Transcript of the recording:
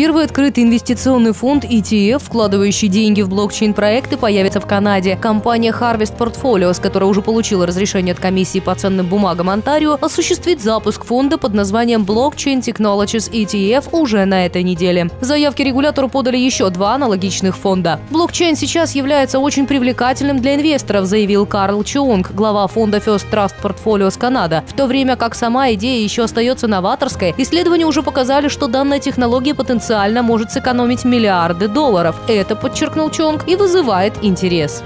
Первый открытый инвестиционный фонд ETF, вкладывающий деньги в блокчейн-проекты, появится в Канаде. Компания Harvest Portfolios, которая уже получила разрешение от комиссии по ценным бумагам Онтарио, осуществит запуск фонда под названием Blockchain Technologies ETF уже на этой неделе. Заявки регулятору подали еще два аналогичных фонда. Блокчейн сейчас является очень привлекательным для инвесторов, заявил Карл Чунг, глава фонда First Trust Portfolios Канада. В то время как сама идея еще остается новаторской, исследования уже показали, что данная технология потенциально может сэкономить миллиарды долларов. Это, подчеркнул Чонг, и вызывает интерес.